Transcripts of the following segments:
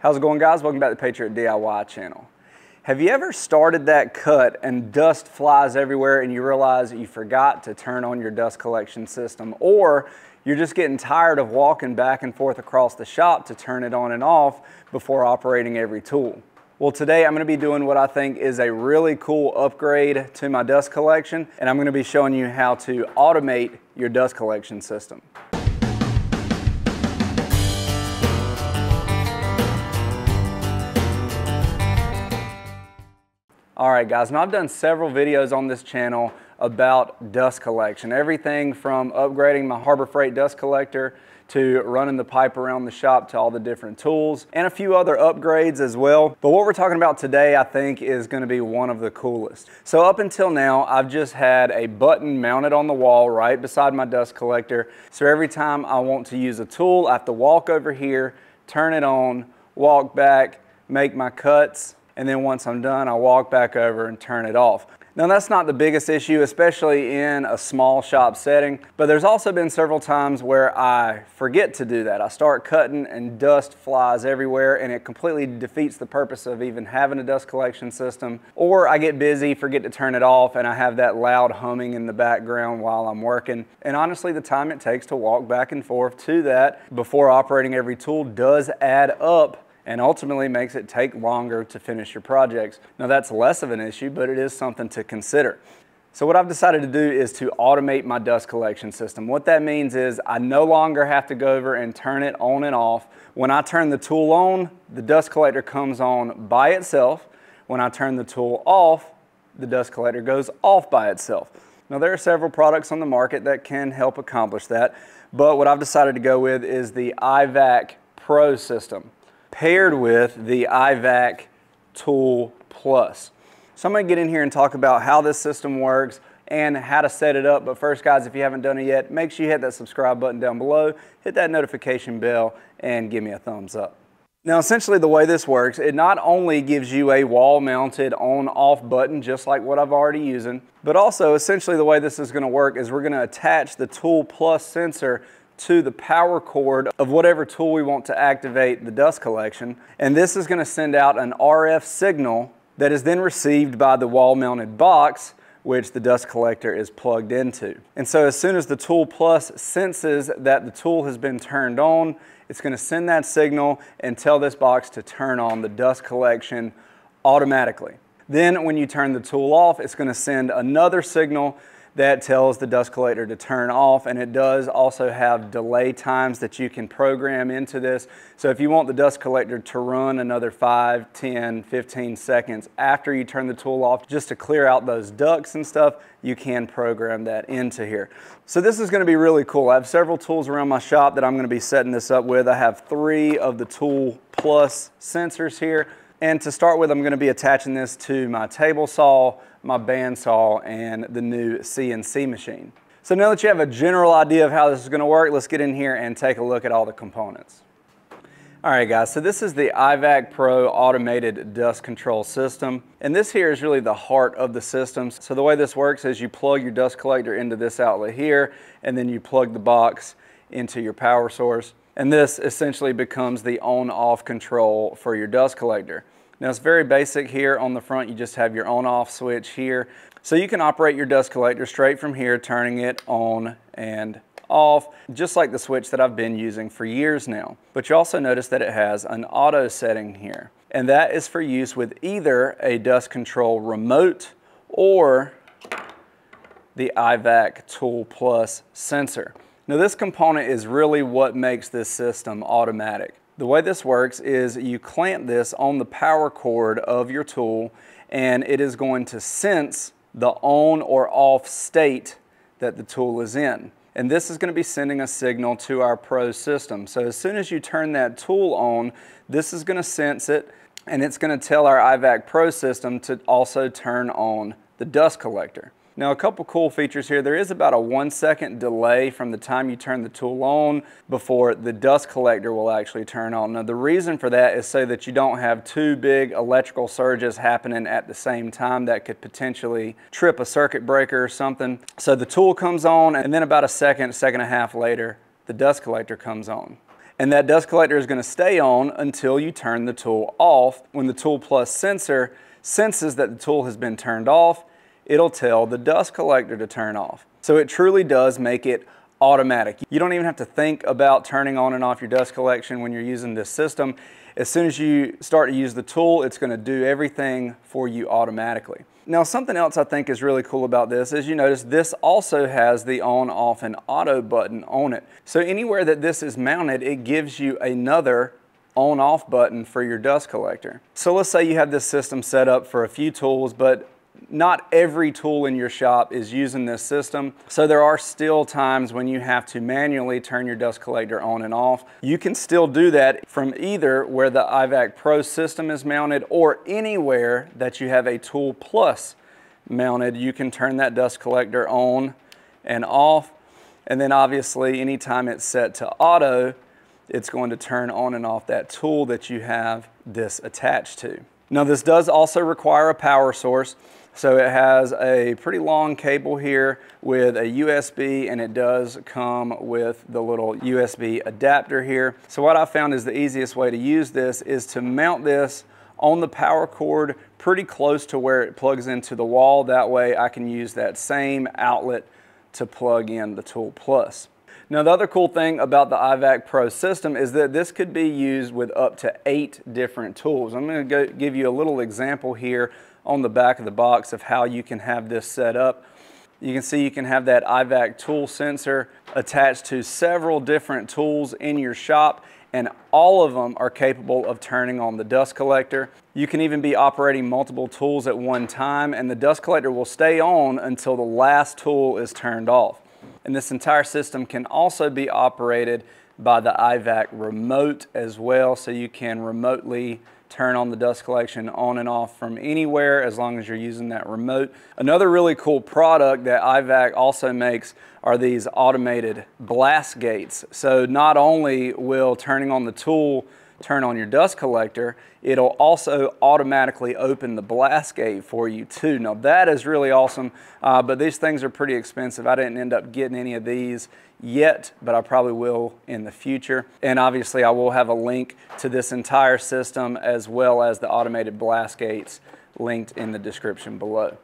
How's it going guys? Welcome back to the Patriot DIY channel. Have you ever started that cut and dust flies everywhere and you realize you forgot to turn on your dust collection system or you're just getting tired of walking back and forth across the shop to turn it on and off before operating every tool? Well, today I'm gonna be doing what I think is a really cool upgrade to my dust collection, and I'm gonna be showing you how to automate your dust collection system. All right guys, now I've done several videos on this channel about dust collection. Everything from upgrading my Harbor Freight dust collector to running the pipe around the shop to all the different tools and a few other upgrades as well. But what we're talking about today, I think is gonna be one of the coolest. So up until now, I've just had a button mounted on the wall right beside my dust collector. So every time I want to use a tool, I have to walk over here, turn it on, walk back, make my cuts, and then once I'm done, I walk back over and turn it off. Now that's not the biggest issue, especially in a small shop setting, but there's also been several times where I forget to do that. I start cutting and dust flies everywhere and it completely defeats the purpose of even having a dust collection system. Or I get busy, forget to turn it off, and I have that loud humming in the background while I'm working. And honestly, the time it takes to walk back and forth to that before operating every tool does add up and ultimately makes it take longer to finish your projects. Now that's less of an issue, but it is something to consider. So what I've decided to do is to automate my dust collection system. What that means is I no longer have to go over and turn it on and off. When I turn the tool on, the dust collector comes on by itself. When I turn the tool off, the dust collector goes off by itself. Now there are several products on the market that can help accomplish that, but what I've decided to go with is the iVac Pro system paired with the iVac Tool Plus. So I'm gonna get in here and talk about how this system works and how to set it up. But first guys, if you haven't done it yet, make sure you hit that subscribe button down below, hit that notification bell, and give me a thumbs up. Now essentially the way this works, it not only gives you a wall mounted on off button just like what I've already using, but also essentially the way this is gonna work is we're gonna attach the Tool Plus sensor to the power cord of whatever tool we want to activate the dust collection. And this is gonna send out an RF signal that is then received by the wall mounted box which the dust collector is plugged into. And so as soon as the Tool Plus senses that the tool has been turned on, it's gonna send that signal and tell this box to turn on the dust collection automatically. Then when you turn the tool off, it's gonna send another signal that tells the dust collector to turn off and it does also have delay times that you can program into this. So if you want the dust collector to run another 5, 10, 15 seconds after you turn the tool off just to clear out those ducts and stuff, you can program that into here. So this is gonna be really cool. I have several tools around my shop that I'm gonna be setting this up with. I have three of the Tool Plus sensors here. And to start with, I'm gonna be attaching this to my table saw, my bandsaw, and the new CNC machine. So now that you have a general idea of how this is gonna work, let's get in here and take a look at all the components. All right guys, so this is the iVac Pro automated dust control system. And this here is really the heart of the system. So the way this works is you plug your dust collector into this outlet here, and then you plug the box into your power source. And this essentially becomes the on-off control for your dust collector. Now it's very basic here on the front. You just have your on-off switch here. So you can operate your dust collector straight from here, turning it on and off, just like the switch that I've been using for years now. But you also notice that it has an auto setting here. And that is for use with either a dust control remote or the iVac Tool Plus sensor. Now this component is really what makes this system automatic. The way this works is you clamp this on the power cord of your tool and it is going to sense the on or off state that the tool is in. And this is going to be sending a signal to our Pro system. So as soon as you turn that tool on, this is going to sense it and it's going to tell our iVac Pro system to also turn on the dust collector. Now a couple cool features here. There is about a one second delay from the time you turn the tool on before the dust collector will actually turn on. Now the reason for that is so that you don't have two big electrical surges happening at the same time that could potentially trip a circuit breaker or something. So the tool comes on and then about a second, second and a half later, the dust collector comes on. And that dust collector is gonna stay on until you turn the tool off. When the Tool Plus sensor senses that the tool has been turned off, it'll tell the dust collector to turn off. So it truly does make it automatic. You don't even have to think about turning on and off your dust collection when you're using this system. As soon as you start to use the tool, it's gonna do everything for you automatically. Now something else I think is really cool about this is you notice this also has the on, off, and auto button on it. So anywhere that this is mounted, it gives you another on off button for your dust collector. So let's say you have this system set up for a few tools, but not every tool in your shop is using this system. So there are still times when you have to manually turn your dust collector on and off. You can still do that from either where the IVAC Pro system is mounted or anywhere that you have a Tool Plus mounted. You can turn that dust collector on and off. And then obviously anytime it's set to auto, it's going to turn on and off that tool that you have this attached to. Now this does also require a power source. So it has a pretty long cable here with a USB and it does come with the little USB adapter here. So what I found is the easiest way to use this is to mount this on the power cord pretty close to where it plugs into the wall. That way I can use that same outlet to plug in the Tool Plus. Now the other cool thing about the IVAC Pro system is that this could be used with up to eight different tools. I'm going to give you a little example here on the back of the box of how you can have this set up. You can see you can have that IVAC tool sensor attached to several different tools in your shop and all of them are capable of turning on the dust collector. You can even be operating multiple tools at one time and the dust collector will stay on until the last tool is turned off. And this entire system can also be operated by the IVAC remote as well so you can remotely turn on the dust collection on and off from anywhere as long as you're using that remote. Another really cool product that IVAC also makes are these automated blast gates. So not only will turning on the tool turn on your dust collector, it'll also automatically open the blast gate for you too. Now that is really awesome, uh, but these things are pretty expensive. I didn't end up getting any of these yet, but I probably will in the future. And obviously I will have a link to this entire system as well as the automated blast gates linked in the description below.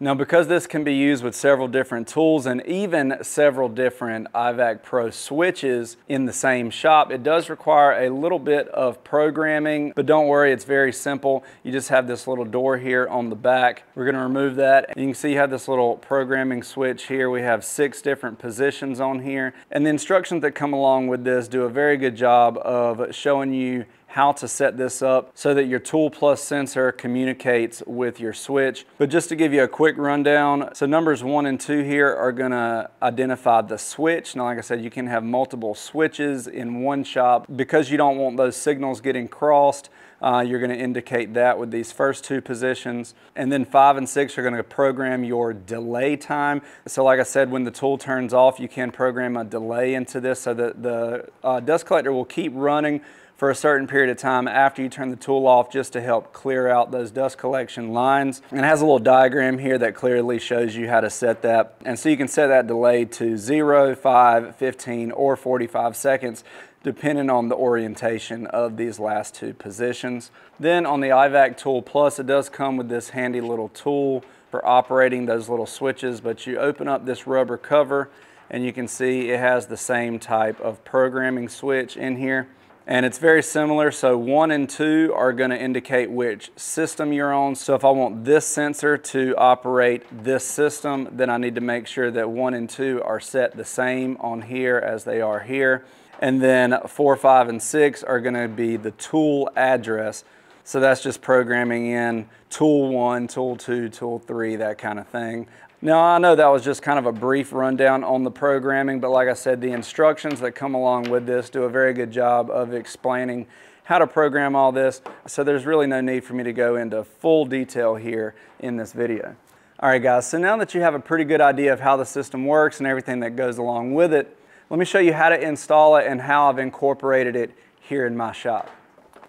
Now because this can be used with several different tools and even several different IVAC Pro switches in the same shop, it does require a little bit of programming, but don't worry, it's very simple. You just have this little door here on the back. We're gonna remove that. You can see you have this little programming switch here. We have six different positions on here. And the instructions that come along with this do a very good job of showing you how to set this up so that your Tool Plus sensor communicates with your switch. But just to give you a quick rundown, so numbers one and two here are gonna identify the switch. Now, like I said, you can have multiple switches in one shop. Because you don't want those signals getting crossed, uh, you're going to indicate that with these first two positions. And then five and six are going to program your delay time. So like I said, when the tool turns off, you can program a delay into this so that the uh, dust collector will keep running for a certain period of time after you turn the tool off just to help clear out those dust collection lines. And it has a little diagram here that clearly shows you how to set that. And so you can set that delay to 0, 5, 15, or 45 seconds depending on the orientation of these last two positions. Then on the IVAC Tool Plus, it does come with this handy little tool for operating those little switches, but you open up this rubber cover and you can see it has the same type of programming switch in here and it's very similar. So one and two are gonna indicate which system you're on. So if I want this sensor to operate this system, then I need to make sure that one and two are set the same on here as they are here. And then four, five, and six are gonna be the tool address. So that's just programming in tool one, tool two, tool three, that kind of thing. Now I know that was just kind of a brief rundown on the programming, but like I said, the instructions that come along with this do a very good job of explaining how to program all this. So there's really no need for me to go into full detail here in this video. All right guys, so now that you have a pretty good idea of how the system works and everything that goes along with it, let me show you how to install it and how I've incorporated it here in my shop.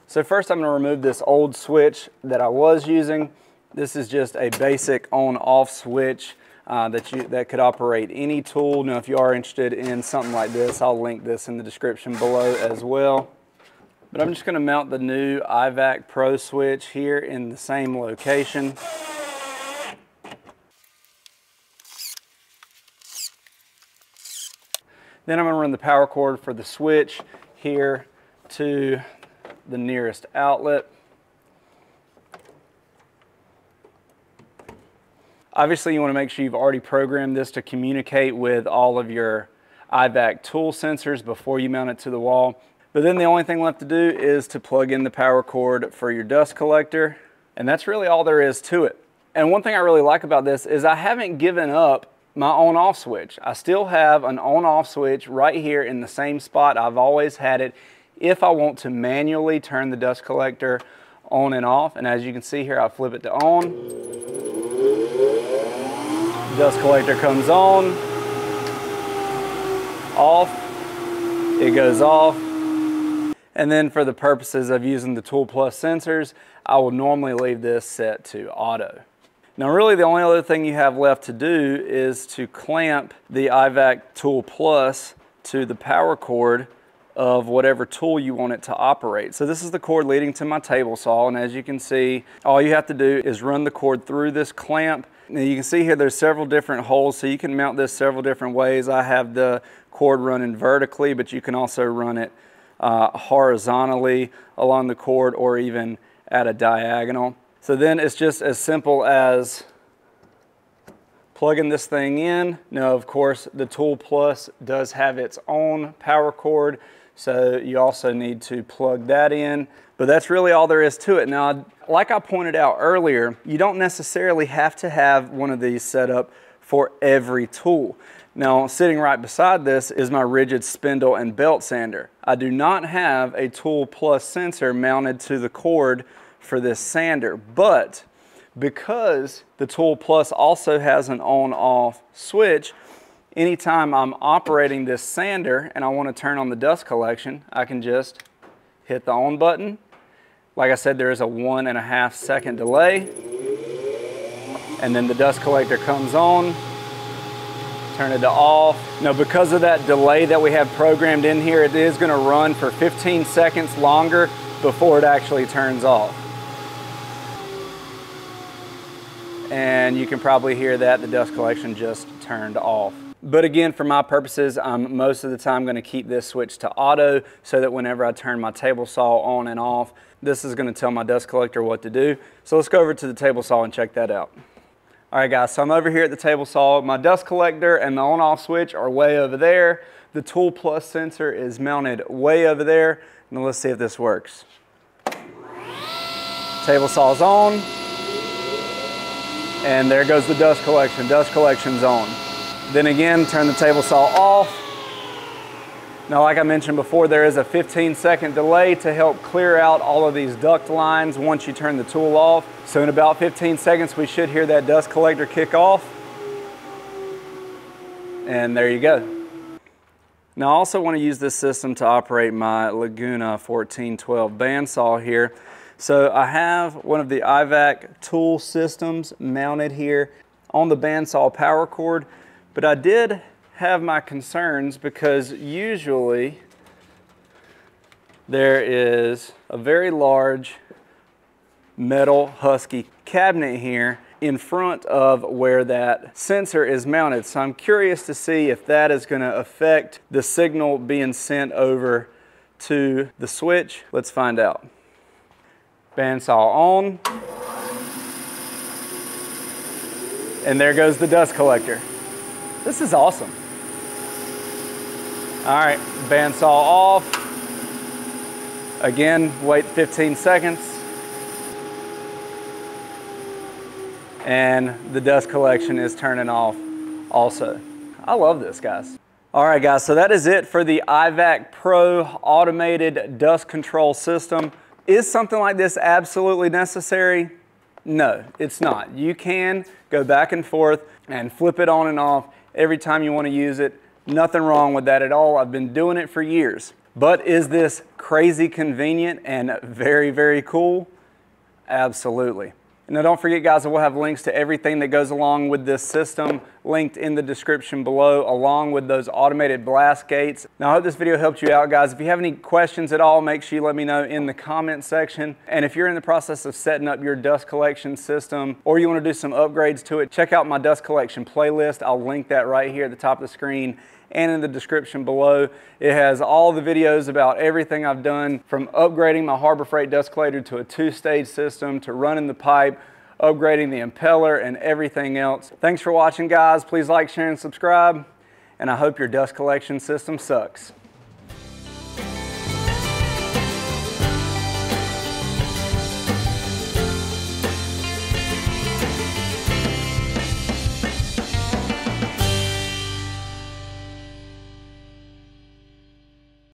So first I'm gonna remove this old switch that I was using. This is just a basic on-off switch uh, that, you, that could operate any tool. Now, if you are interested in something like this, I'll link this in the description below as well. But I'm just gonna mount the new IVAC Pro switch here in the same location. Then I'm gonna run the power cord for the switch here to the nearest outlet. Obviously, you want to make sure you've already programmed this to communicate with all of your IVAC tool sensors before you mount it to the wall. But then the only thing left to do is to plug in the power cord for your dust collector. And that's really all there is to it. And one thing I really like about this is I haven't given up my on off switch. I still have an on off switch right here in the same spot I've always had it if I want to manually turn the dust collector on and off. And as you can see here, I flip it to on dust collector comes on, off, it goes off. And then for the purposes of using the Tool Plus sensors, I will normally leave this set to auto. Now really the only other thing you have left to do is to clamp the IVAC Tool Plus to the power cord of whatever tool you want it to operate. So this is the cord leading to my table saw and as you can see all you have to do is run the cord through this clamp now you can see here there's several different holes so you can mount this several different ways. I have the cord running vertically but you can also run it uh, horizontally along the cord or even at a diagonal. So then it's just as simple as plugging this thing in. Now of course the Tool Plus does have its own power cord so you also need to plug that in. But that's really all there is to it. Now, like I pointed out earlier, you don't necessarily have to have one of these set up for every tool. Now, sitting right beside this is my Ridgid spindle and belt sander. I do not have a Tool Plus sensor mounted to the cord for this sander, but because the Tool Plus also has an on-off switch, anytime I'm operating this sander and I want to turn on the dust collection, I can just hit the on button. Like I said, there is a one and a half second delay. And then the dust collector comes on, turn it to off. Now because of that delay that we have programmed in here, it is gonna run for 15 seconds longer before it actually turns off. And you can probably hear that the dust collection just turned off. But again, for my purposes, I'm most of the time gonna keep this switch to auto so that whenever I turn my table saw on and off, this is gonna tell my dust collector what to do. So let's go over to the table saw and check that out. All right guys, so I'm over here at the table saw. My dust collector and the on off switch are way over there. The Tool Plus sensor is mounted way over there. Now let's see if this works. Table saw's on. And there goes the dust collection. Dust collection's on. Then again, turn the table saw off. Now, like I mentioned before, there is a 15 second delay to help clear out all of these duct lines once you turn the tool off. So in about 15 seconds, we should hear that dust collector kick off. And there you go. Now I also want to use this system to operate my Laguna 1412 bandsaw here. So I have one of the IVAC tool systems mounted here on the bandsaw power cord. But I did have my concerns because usually there is a very large metal Husky cabinet here in front of where that sensor is mounted. So I'm curious to see if that is going to affect the signal being sent over to the switch. Let's find out. Bandsaw on. And there goes the dust collector. This is awesome. All right, bandsaw off. Again, wait 15 seconds. And the dust collection is turning off also. I love this, guys. All right, guys, so that is it for the IVAC Pro automated dust control system. Is something like this absolutely necessary? No, it's not. You can go back and forth and flip it on and off every time you want to use it. Nothing wrong with that at all. I've been doing it for years. But is this crazy convenient and very, very cool? Absolutely. Now don't forget guys, we'll have links to everything that goes along with this system linked in the description below along with those automated blast gates. Now I hope this video helped you out guys. If you have any questions at all, make sure you let me know in the comment section. And if you're in the process of setting up your dust collection system or you wanna do some upgrades to it, check out my dust collection playlist. I'll link that right here at the top of the screen and in the description below. It has all the videos about everything I've done from upgrading my Harbor Freight dust collector to a two-stage system to running the pipe, upgrading the impeller and everything else. Thanks for watching guys. Please like, share, and subscribe. And I hope your dust collection system sucks.